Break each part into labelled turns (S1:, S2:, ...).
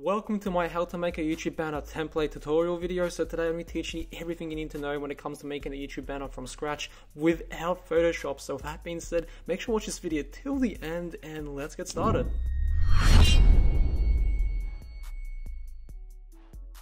S1: Welcome to my how to make a YouTube banner template tutorial video. So today I'm going to be teaching you everything you need to know when it comes to making a YouTube banner from scratch without Photoshop. So with that being said, make sure to watch this video till the end and let's get started.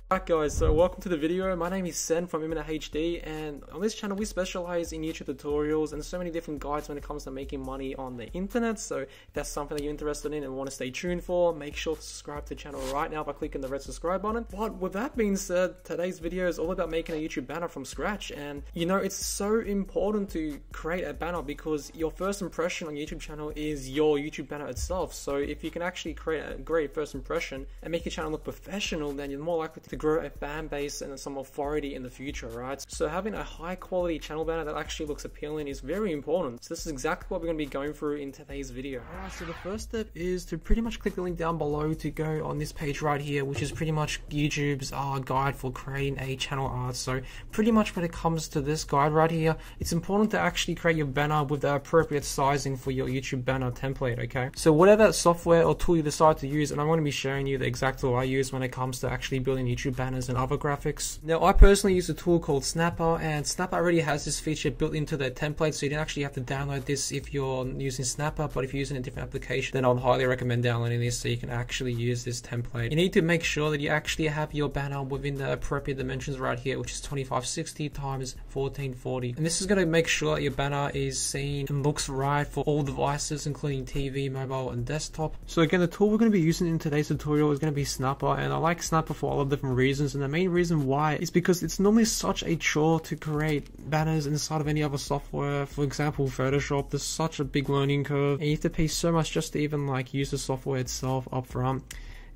S1: Alright guys, so welcome to the video. My name is Sen from Imminent HD and on this channel we specialize in YouTube tutorials and so many different guides when it comes to making money on the internet. So if that's something that you're interested in and want to stay tuned for, make sure to subscribe to the channel right now by clicking the red subscribe button. But with that being said, today's video is all about making a YouTube banner from scratch and you know it's so important to create a banner because your first impression on YouTube channel is your YouTube banner itself. So if you can actually create a great first impression and make your channel look professional, then you're more likely to grow a fan base and some authority in the future, right? So having a high quality channel banner that actually looks appealing is very important. So this is exactly what we're going to be going through in today's video. Alright, so the first step is to pretty much click the link down below to go on this page right here, which is pretty much YouTube's uh, guide for creating a channel art. So pretty much when it comes to this guide right here, it's important to actually create your banner with the appropriate sizing for your YouTube banner template, okay? So whatever software or tool you decide to use, and I'm going to be showing you the exact tool I use when it comes to actually building YouTube banners and other graphics. Now I personally use a tool called Snappa and Snappa already has this feature built into the template so you don't actually have to download this if you're using Snappa but if you're using a different application then I'll highly recommend downloading this so you can actually use this template. You need to make sure that you actually have your banner within the appropriate dimensions right here which is 2560 times 1440 and this is going to make sure that your banner is seen and looks right for all devices including TV, mobile and desktop. So again the tool we're going to be using in today's tutorial is going to be Snappa and I like Snappa for all of different reasons and the main reason why is because it's normally such a chore to create banners inside of any other software. For example, Photoshop, there's such a big learning curve and you have to pay so much just to even like use the software itself up front.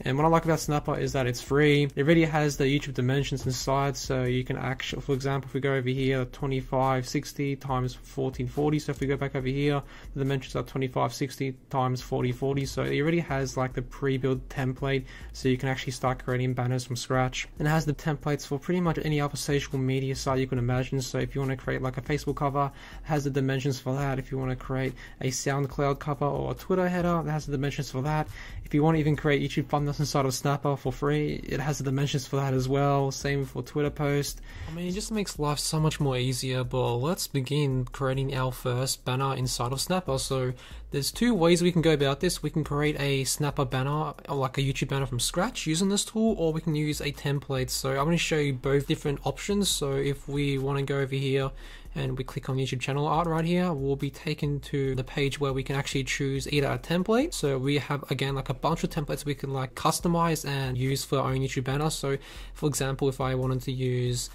S1: And what I like about Snappa is that it's free. It already has the YouTube dimensions inside, so you can actually, for example, if we go over here, 2560 times 1440. So if we go back over here, the dimensions are 2560 times 4040. So it already has like the pre-built template, so you can actually start creating banners from scratch. And it has the templates for pretty much any other social media site you can imagine. So if you want to create like a Facebook cover, it has the dimensions for that. If you want to create a SoundCloud cover or a Twitter header, it has the dimensions for that. If you want to even create YouTube thumbnails inside of Snappa for free. It has the dimensions for that as well. Same for Twitter post. I mean, it just makes life so much more easier. But let's begin creating our first banner inside of Snappa. So there's two ways we can go about this. We can create a Snappa banner, like a YouTube banner from scratch using this tool, or we can use a template. So I'm going to show you both different options. So if we want to go over here and we click on YouTube channel art right here, we'll be taken to the page where we can actually choose either a template. So we have again like a bunch of templates we can like customize and use for our own YouTube banner. So for example, if I wanted to use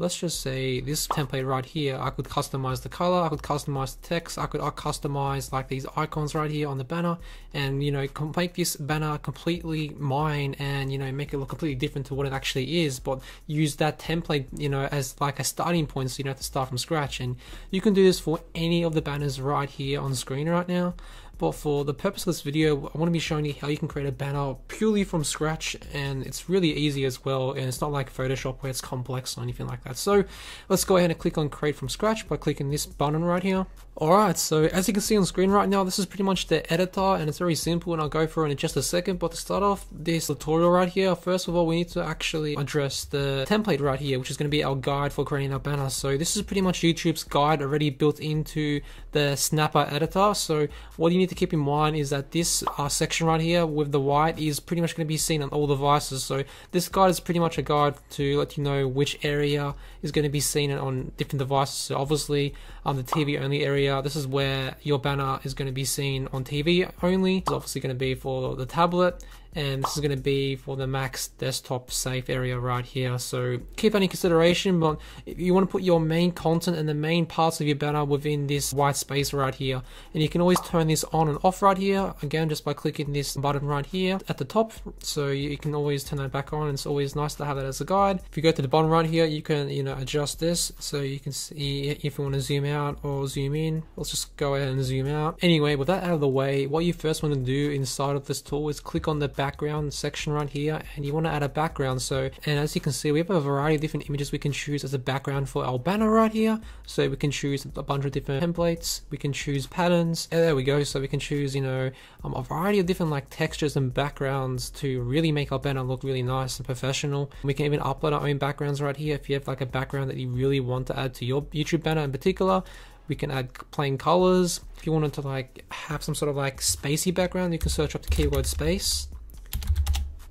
S1: let's just say this template right here I could customize the color I could customize the text I could customize like these icons right here on the banner and you know make this banner completely mine and you know make it look completely different to what it actually is but use that template you know as like a starting point so you don't have to start from scratch. And you can do this for any of the banners right here on screen right now but for the purpose of this video, I want to be showing you how you can create a banner purely from scratch and it's really easy as well and it's not like Photoshop where it's complex or anything like that. So let's go ahead and click on create from scratch by clicking this button right here. Alright, so as you can see on screen right now, this is pretty much the editor and it's very simple and I'll go through it in just a second. But to start off this tutorial right here, first of all, we need to actually address the template right here, which is going to be our guide for creating our banner. So this is pretty much YouTube's guide already built into the Snappa editor. So what you need to keep in mind is that this uh, section right here with the white is pretty much going to be seen on all devices. So this guide is pretty much a guide to let you know which area is going to be seen on different devices. So obviously um, the TV only area, this is where your banner is going to be seen on TV only. It's obviously going to be for the tablet and this is going to be for the max desktop safe area right here. So keep that in consideration but if you want to put your main content and the main parts of your banner within this white space right here. And you can always turn this on and off right here again just by clicking this button right here at the top. So you can always turn that back on it's always nice to have that as a guide. If you go to the bottom right here you can you know adjust this. So you can see if you want to zoom out or zoom in let's just go ahead and zoom out. Anyway with that out of the way what you first want to do inside of this tool is click on the background section right here and you want to add a background. So and as you can see we have a variety of different images we can choose as a background for our banner right here. So we can choose a bunch of different templates. We can choose patterns. And there we go. So we can choose you know um, a variety of different like textures and backgrounds to really make our banner look really nice and professional. We can even upload our own backgrounds right here. If you have like a background that you really want to add to your YouTube banner in particular we can add plain colors. If you wanted to like have some sort of like spacey background, you can search up the keyword space,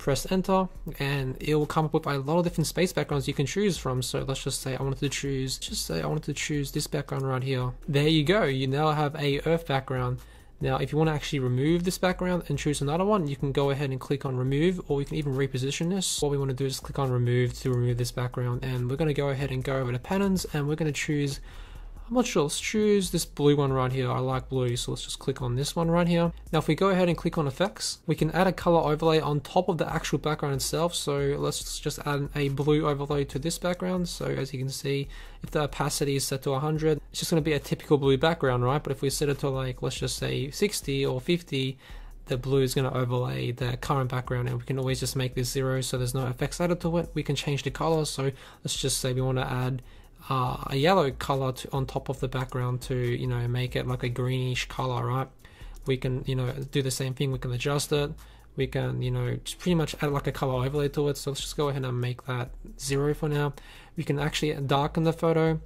S1: press enter, and it will come up with a lot of different space backgrounds you can choose from. So let's just say I wanted to choose, just say I wanted to choose this background right here. There you go. You now have a earth background. Now, if you want to actually remove this background and choose another one, you can go ahead and click on remove, or you can even reposition this. What we want to do is click on remove to remove this background, and we're going to go ahead and go over to patterns, and we're going to choose I'm not sure, let's choose this blue one right here. I like blue, so let's just click on this one right here. Now if we go ahead and click on effects, we can add a color overlay on top of the actual background itself. So let's just add a blue overlay to this background. So as you can see, if the opacity is set to 100, it's just gonna be a typical blue background, right? But if we set it to like, let's just say 60 or 50, the blue is going to overlay the current background and we can always just make this zero so there's no effects added to it. We can change the color so let's just say we want to add uh, a yellow color to, on top of the background to you know make it like a greenish color right? We can you know do the same thing. We can adjust it. We can you know just pretty much add like a color overlay to it. So let's just go ahead and make that zero for now. We can actually darken the photo.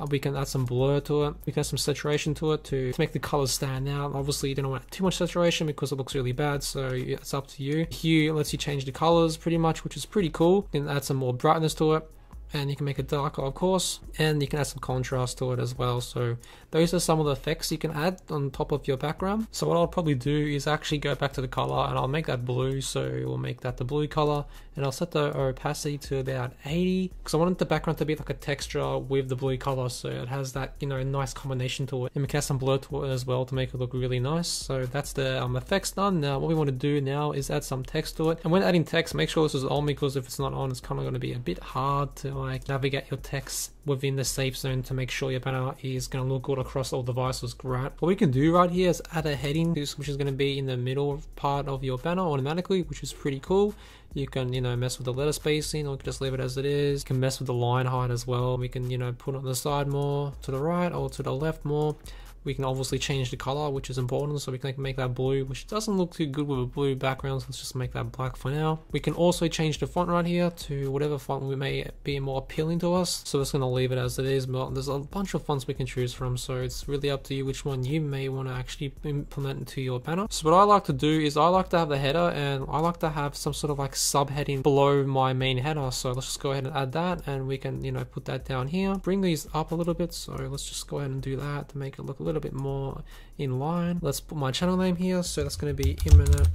S1: Uh, we can add some blur to it. We can add some saturation to it to, to make the colors stand out. Obviously you don't want too much saturation because it looks really bad. So it's up to you. Hue lets you change the colors pretty much which is pretty cool. You can add some more brightness to it and you can make it darker of course and you can add some contrast to it as well. So those are some of the effects you can add on top of your background. So what I'll probably do is actually go back to the color and I'll make that blue. So we'll make that the blue color and I'll set the opacity to about 80 because I wanted the background to be like a texture with the blue color. So it has that you know nice combination to it. And we can add some blur to it as well to make it look really nice. So that's the um, effects done. Now what we want to do now is add some text to it. And when adding text make sure this is on because if it's not on it's kind of going to be a bit hard to like navigate your text within the safe zone to make sure your banner is going to look good across all devices right what we can do right here is add a heading which is going to be in the middle part of your banner automatically which is pretty cool you can, you know, mess with the letter spacing or just leave it as it is. You can mess with the line height as well. We can, you know, put on the side more to the right or to the left more. We can obviously change the color, which is important, so we can make that blue, which doesn't look too good with a blue background, so let's just make that black for now. We can also change the font right here to whatever font we may be more appealing to us, so it's going to leave it as it is, but there's a bunch of fonts we can choose from, so it's really up to you which one you may want to actually implement into your banner. So what I like to do is I like to have the header, and I like to have some sort of like subheading below my main header, so let's just go ahead and add that, and we can, you know, put that down here. Bring these up a little bit, so let's just go ahead and do that to make it look a little little bit more in line. Let's put my channel name here. So that's going to be Imminent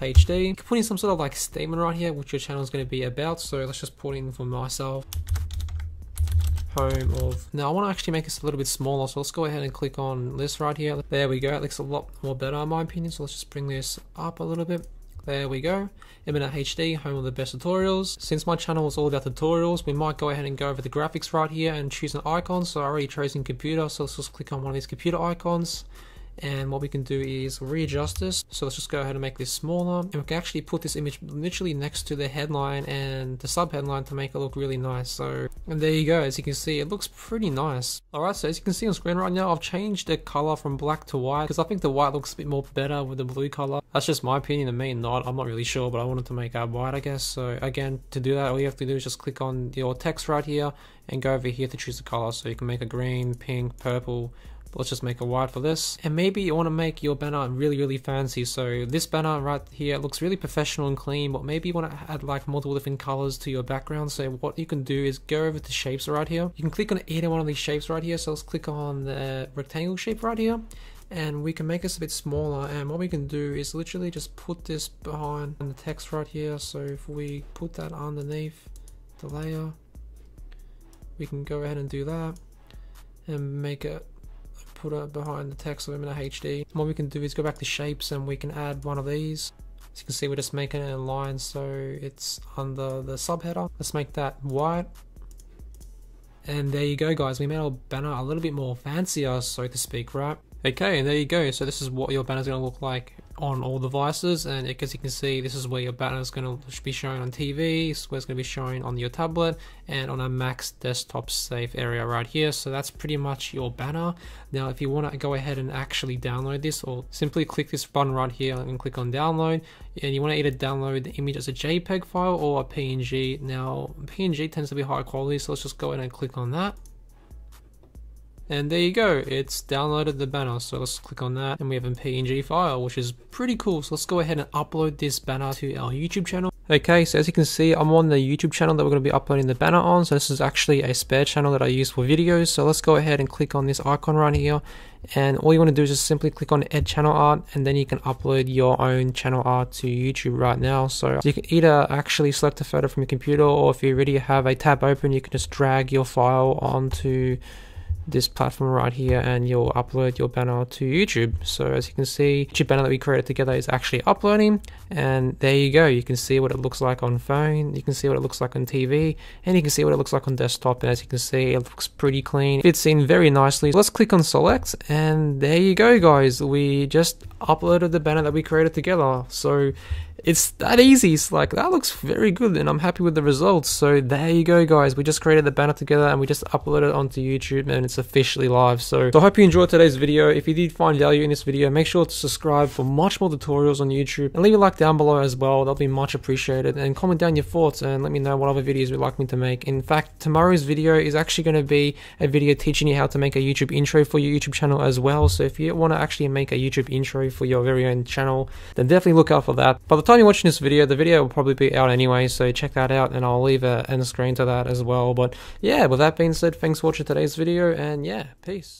S1: HD. Put in some sort of like statement right here, which your channel is going to be about. So let's just put in for myself home of now I want to actually make this a little bit smaller so let's go ahead and click on this right here there we go it looks a lot more better in my opinion so let's just bring this up a little bit there we go. Imminent HD, home of the best tutorials. Since my channel is all about tutorials, we might go ahead and go over the graphics right here and choose an icon. So I already chosen computer, so let's just click on one of these computer icons and what we can do is readjust this. So let's just go ahead and make this smaller. And we can actually put this image literally next to the headline and the sub headline to make it look really nice. So and there you go. As you can see it looks pretty nice. Alright so as you can see on screen right now I've changed the color from black to white because I think the white looks a bit more better with the blue color. That's just my opinion it may not. I'm not really sure but I wanted to make that white I guess. So again to do that all you have to do is just click on your text right here and go over here to choose the color. So you can make a green pink purple let's just make a white for this. And maybe you want to make your banner really really fancy. So this banner right here looks really professional and clean but maybe you want to add like multiple different colors to your background. So what you can do is go over to shapes right here. You can click on either one of these shapes right here. So let's click on the rectangle shape right here and we can make this a bit smaller. And what we can do is literally just put this behind the text right here. So if we put that underneath the layer we can go ahead and do that and make it put it behind the text of Imminent HD. what we can do is go back to shapes and we can add one of these. As you can see, we're just making it in line so it's under the subheader. Let's make that white. And there you go guys, we made our banner a little bit more fancier, so to speak, right? Okay, and there you go. So this is what your banner is going to look like
S2: on all devices and as you can see this is where your banner is going to be shown on TV, it's where it's going to be showing on your tablet and on a max desktop safe area right here so that's pretty much your banner. Now if you want to go ahead and actually download this or simply click this button right here and click on download and you want to either download the image as a JPEG file or a PNG. Now PNG tends to be high quality so let's just go ahead and click on that and there you go, it's downloaded the banner. So let's click on that and we have a PNG file, which is pretty cool. So let's go ahead and upload this banner to our YouTube channel. Okay, so as you can see, I'm on the YouTube channel that we're going to be uploading the banner on. So this is actually a spare channel that I use for videos. So let's go ahead and click on this icon right here. And all you want to do is just simply click on add channel art and then you can upload your own channel art to YouTube right now. So you can either actually select a photo from your computer or if you already have a tab open, you can just drag your file onto this platform right here and you'll upload your banner to YouTube. So as you can see, YouTube banner that we created together is actually uploading and there you go. You can see what it looks like on phone, you can see what it looks like on TV, and you can see what it looks like on desktop. And as you can see, it looks pretty clean. It Fits in very nicely. Let's click on select and there you go guys. We just uploaded the banner that we created together. So it's that easy. It's like that looks very good and I'm happy with the results. So there you go guys. We just created the banner together and we just uploaded it onto YouTube and it's officially live. So, so I hope you enjoyed today's video. If you did find value in this video, make sure to subscribe for much more tutorials on YouTube and leave a like down below as well. That'll be much appreciated and comment down your thoughts and let me know what other videos you'd like me to make. In fact, tomorrow's video is actually going to be a video teaching you how to make a YouTube intro for your YouTube channel as well. So if you want to actually make a YouTube intro for your very own channel, then definitely look out for that. By the time you're watching this video, the video will probably be out anyway, so check that out and I'll leave a end screen to that as well. But yeah, with that being said, thanks for watching today's video and yeah, peace.